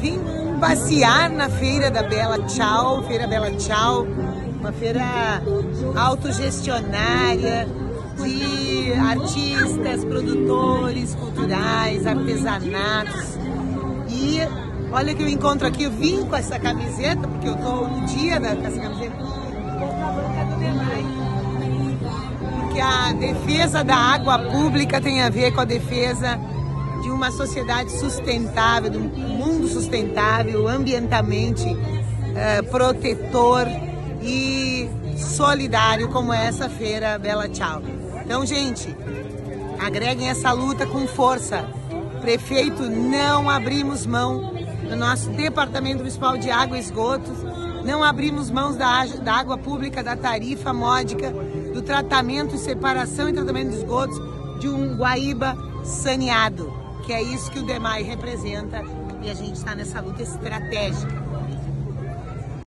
vim passear na feira da Bela Tchau, Feira Bela Tchau, uma feira autogestionária de artistas, produtores culturais, artesanatos. E olha que eu encontro aqui, eu vim com essa camiseta, porque eu tô no dia da, com essa camiseta, porque a defesa da água pública tem a ver com a defesa de uma sociedade sustentável, de um mundo sustentável, ambientalmente uh, protetor e solidário como é essa feira Bela Tchau. Então, gente, agreguem essa luta com força. Prefeito, não abrimos mão do nosso Departamento Municipal de Água e Esgotos, não abrimos mãos da, da água pública, da tarifa módica, do tratamento, separação e tratamento de esgotos de um Guaíba saneado que é isso que o DEMAI representa e a gente está nessa luta estratégica.